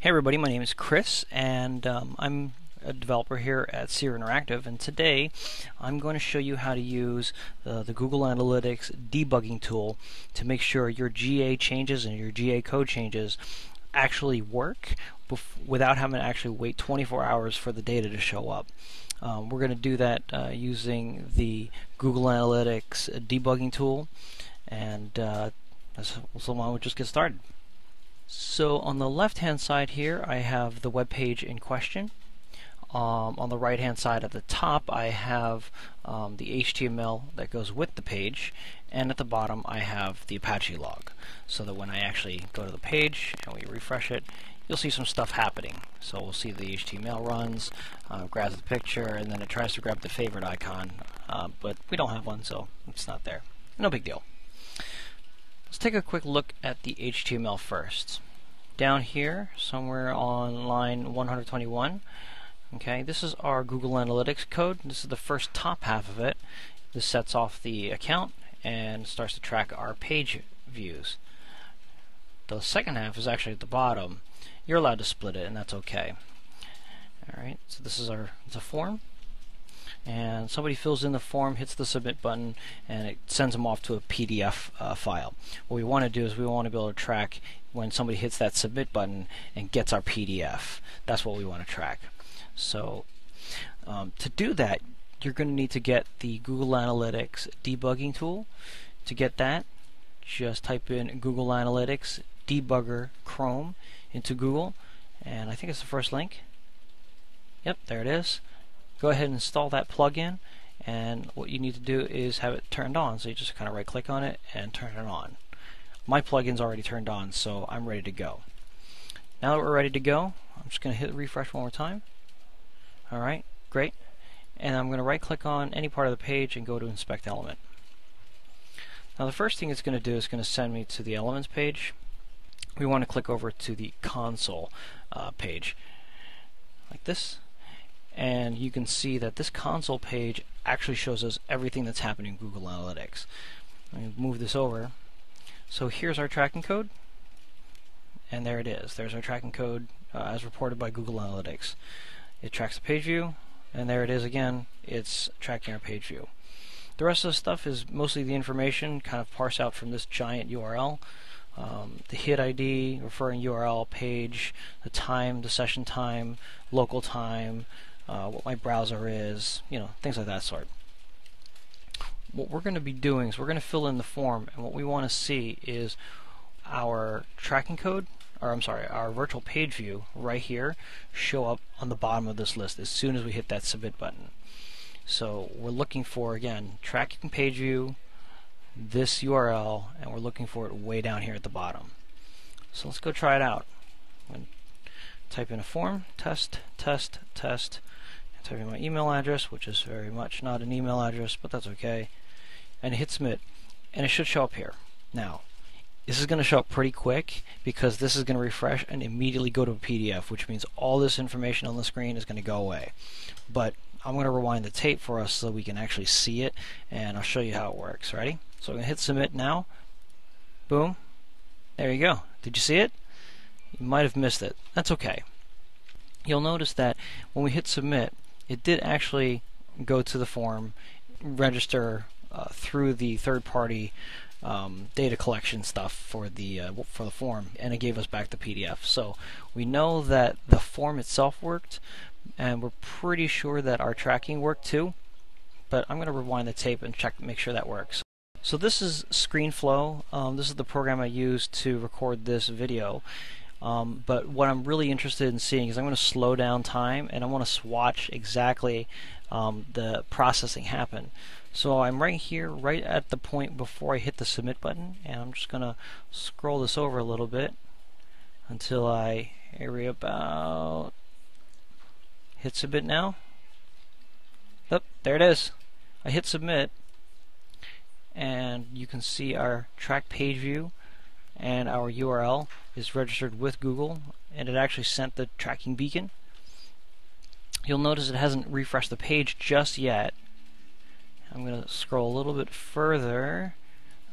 Hey everybody, my name is Chris and um, I'm a developer here at Seer Interactive and today I'm going to show you how to use the, the Google Analytics debugging tool to make sure your GA changes and your GA code changes actually work without having to actually wait 24 hours for the data to show up. Um, we're going to do that uh, using the Google Analytics debugging tool and uh, so don't we just get started. So on the left hand side here I have the web page in question. Um, on the right hand side at the top I have um, the HTML that goes with the page and at the bottom I have the Apache log so that when I actually go to the page and we refresh it you'll see some stuff happening. So we'll see the HTML runs, uh, grabs the picture, and then it tries to grab the favorite icon, uh, but we don't have one, so it's not there. No big deal. Let's take a quick look at the HTML first. Down here, somewhere on line 121, okay, this is our Google Analytics code. This is the first top half of it. This sets off the account and starts to track our page views. The second half is actually at the bottom. You're allowed to split it, and that's okay. Alright, so this is our it's a form and somebody fills in the form, hits the submit button, and it sends them off to a PDF uh, file. What we want to do is we want to be able to track when somebody hits that submit button and gets our PDF. That's what we want to track. So um, to do that, you're going to need to get the Google Analytics debugging tool. To get that, just type in Google Analytics debugger Chrome into Google, and I think it's the first link. Yep, there it is go ahead and install that plugin and what you need to do is have it turned on. So you just kind of right click on it and turn it on. My plugin's already turned on so I'm ready to go. Now that we're ready to go I'm just going to hit refresh one more time. Alright great. And I'm going to right click on any part of the page and go to inspect element. Now the first thing it's going to do is going to send me to the elements page. We want to click over to the console uh, page. Like this and you can see that this console page actually shows us everything that's happening in Google Analytics. Let me move this over. So here's our tracking code, and there it is. There's our tracking code uh, as reported by Google Analytics. It tracks the page view, and there it is again. It's tracking our page view. The rest of the stuff is mostly the information kind of parsed out from this giant URL. Um, the hit ID, referring URL, page, the time, the session time, local time, uh, what my browser is, you know, things like that sort. What we're going to be doing is we're going to fill in the form, and what we want to see is our tracking code, or I'm sorry, our virtual page view right here show up on the bottom of this list as soon as we hit that submit button. So we're looking for, again, tracking page view, this URL, and we're looking for it way down here at the bottom. So let's go try it out. Type in a form, test, test, test, type in my email address, which is very much not an email address, but that's okay, and hit submit, and it should show up here. Now, this is going to show up pretty quick because this is going to refresh and immediately go to a PDF, which means all this information on the screen is going to go away. But I'm going to rewind the tape for us so we can actually see it, and I'll show you how it works. Ready? So I'm going to hit submit now. Boom. There you go. Did you see it? You might have missed it. That's okay. You'll notice that when we hit submit, it did actually go to the form, register uh, through the third-party um, data collection stuff for the uh, for the form, and it gave us back the PDF. So we know that the form itself worked, and we're pretty sure that our tracking worked too. But I'm going to rewind the tape and check make sure that works. So this is ScreenFlow. Um, this is the program I used to record this video. Um, but what I'm really interested in seeing is I'm going to slow down time and I want to swatch exactly um, the processing happen. So I'm right here, right at the point before I hit the submit button, and I'm just going to scroll this over a little bit until I area about hit submit now. Yep, there it is. I hit submit, and you can see our track page view and our URL is registered with Google and it actually sent the tracking beacon. You'll notice it hasn't refreshed the page just yet. I'm going to scroll a little bit further.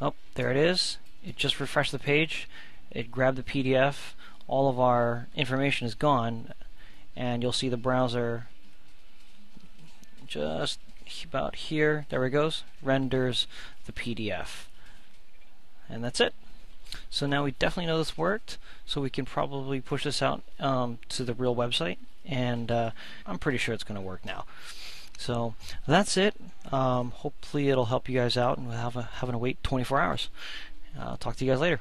Oh, there it is. It just refreshed the page. It grabbed the PDF all of our information is gone and you'll see the browser just about here, there it goes, renders the PDF. And that's it. So now we definitely know this worked, so we can probably push this out um, to the real website, and uh, I'm pretty sure it's going to work now. So that's it. Um, hopefully it'll help you guys out and have a, having to wait 24 hours. I'll talk to you guys later.